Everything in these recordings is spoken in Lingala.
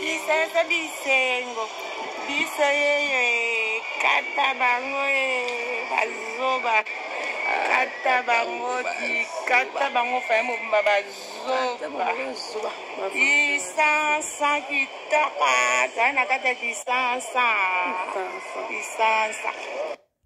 kisense bisengo biso yeyo ekata bango e bazoba kata bango kata bango faye mobimba bazoba kisansa kitaka zali na kati ya kisansa kisansa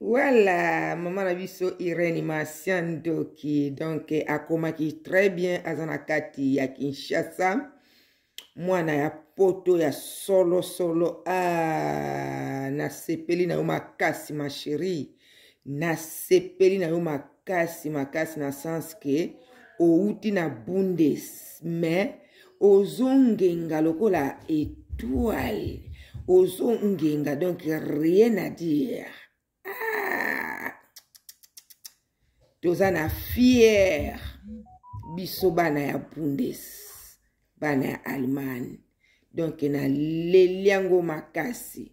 Voilà, maman na biso Irène Masia Ndoki. Donc akomaki très bien aza na kati ya Kinshasa. Mwana ya poto ya solo solo. Ah, nasepeli na yo makasi ma chérie. Nasepeli na yo makasi makasi na sens que outi na Bundes mais ozongenga lokola etoile ozongenga donc rien à dire ah! toza na fiere biso bana ya bundes bana ya allemagne donk naleli yango makasi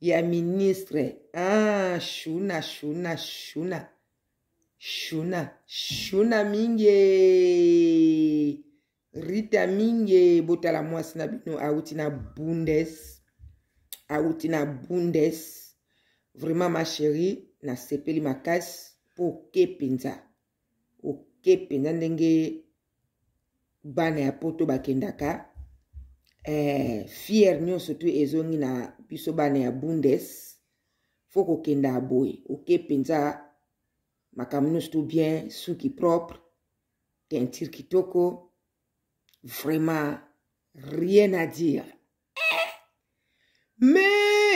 ya ministre ah, shuna shuna shuna shuna shuna mingi rita mingi botala mwasi na bino awuti na bundes awuti na bundes vraiment ma cherie nasepeli makasi poke mpenza oke mpenza ndenge bana ya poto bakendaka eh, fiere nyonso tu ezongi na biso bana ya bundes fo kokenda boye oke mpenza makambo nyonso tu bien suki propre teinture kitoko vraiment rien à dire me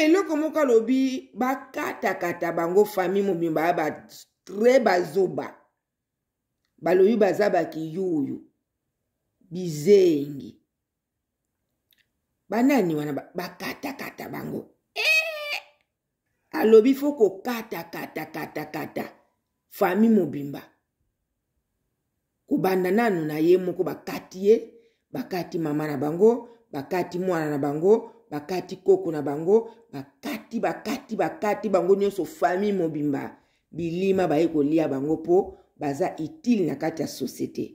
eloko moko alobi bakatakata bango famille mobimba ya ba très bazoba balobi baza bakiyuyu bizengi banani wana bakatakata bango alobi fo kokata kata kata kata fami mobimba kobanda nanu na ye moko bakati ye bakati mama na bango bakati mwana na bango bakati koko na bango bakati bakati bakati bango nyonso fami mobimba bilima baye kolia bango mpo baza utile na kati ya societe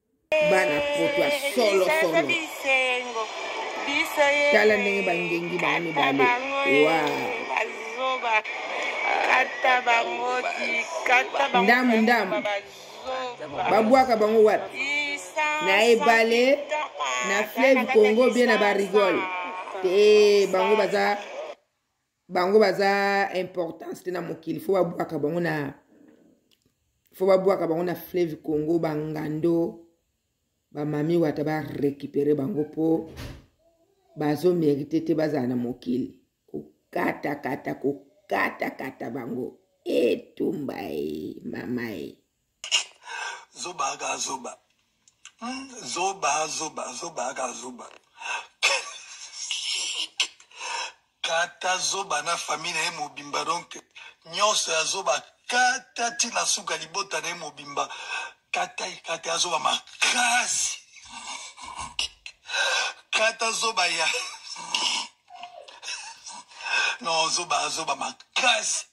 bana poto ya solo solo tala ndenge bangengi bana mibale wa ndambu ndambu babwaka bango wapi na ebale na fleuve congo bien na barigole te bango baza bango baza importance te na mokili fo babwaka bango na fo babwaka bango na fleuve congo bangando bamami wata barekipere bango mpo bazomerite te bazala na mokili kokatakata kokatakata bango etumba e mama e zoba aka zoba hmm, zoba zoba zoba aka zoba kata zoba na famille na ye mobimba donc nyonso ya zoba kata ti na suka libota na ye mobimba kata kata ya zoba makasi kata zoba ya non zoba zoba makasi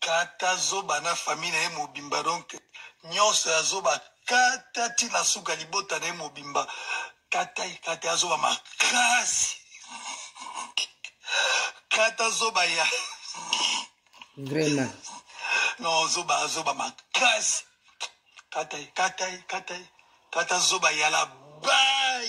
Kata zoba na famille na ye mobimba donc nionso ya zoba kata ti na suka libota na ye mobimba kata ikata ya zoba makasi kata zoba ya vraiment non zoba zoba makasi kata ye kata ye kata ye kata zoba ya la bai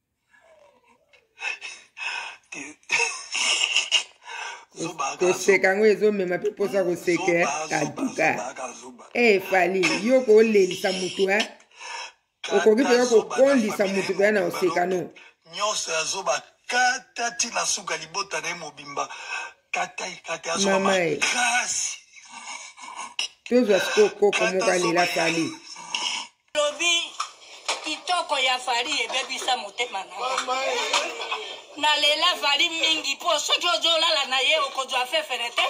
koseka yango ezomema mpe mposa koseka antuka efali eh, yo kolelisa motu e okoki mpenza kokondisa motu mpenza na oseka no nyonso ya zoba kata ti na suka libota na ye mobimba kata ekata ya zoba makasi tozwa sikoyo koko moko alela fali lobi kitoko ya fali ebebisa motema na nalela fali mingi mpo soki ozolala na ye okozwa fefere te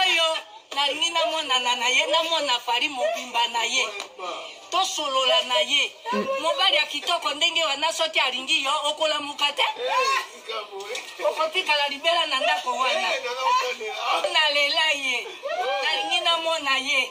oyo nalingi namonana na ye namona fali mobimba na ye tosolola na ye mobali ya kitoko ndenge wana soki alingi yo okolamuka te okotikala libela na ndako wana nalela ye nalingi namona ye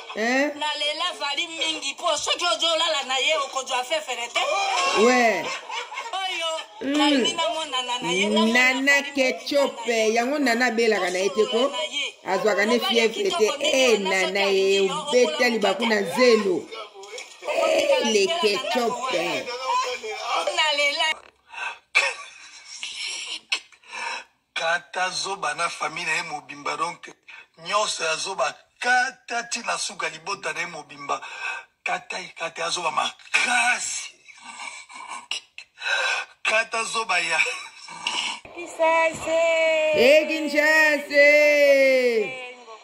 Eh? na lela fali mingi po soki ozolala na ye okozwa fefere te we oyo hmm. nalingi namonana na ye nana kecope yango nana abelaka na ye te ko azwaka ne fievre te e nana ye obeta libaku na zelo eh, le kecope Kata zoba na famille naye mobimba donc nionso ya zoba kata ti na suka libota naye mobimba kata ye kata ya zoba makasi kata zoba ya Kisase. Hey, Kinshasa.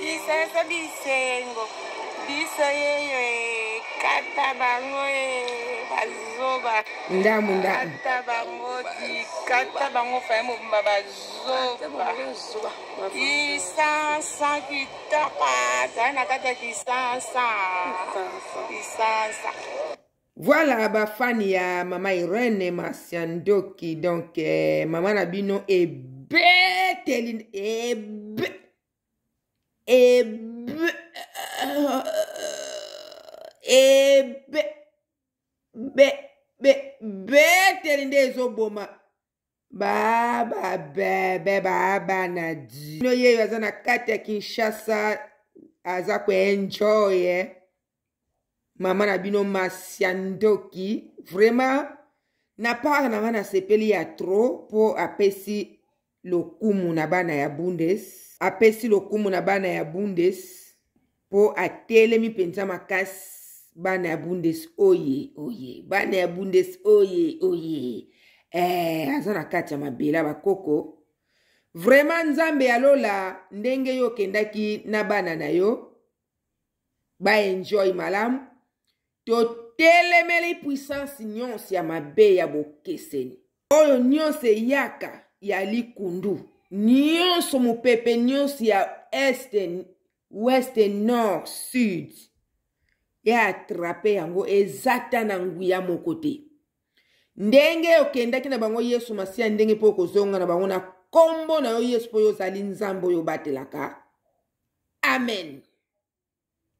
Kisasa bisengo biso yeyo ekata bango e bazoba ndamu ndamu kata bango kata bango faye mobimba bazoba kisansa kitoko azali na kati ya kisansa kisansa Voilà ba fan ya mama Irene Masiandoki donc eh, mama na bino ebeteli ebe ebe ebe be be beteli nde ezoboma baba bebe baba na di no yeyo aza na kati ya kinshasa aza koenjoy eh? mama na bino masi ya ndoki vraiment na part na nga nasepeli ya trop mpo apesi lokumu na bana ya bundes apesi lokumu na bana ya bundes mpo atelemi mpenza makasi bana ya bundes oye oye bana ya bundes oye oye eh, aza na kati ya mabela bakoko vraimen nzambe ya lola ndenge yo okendaki na bana na yo baenjoy malamu totelemeli puissance nyonso ya mabe ya bokeseni oyo nyonso eyaka ya likundu nyonso mopepe nyonso ya este weste nord sud eatrape yango eza ta na nguya moko te ndenge okendaki na bango yesu masiya ndenge mpo okozonga na bango na nkombo na yo yesu mpo yo ozali nzambe oyo obatelaka amen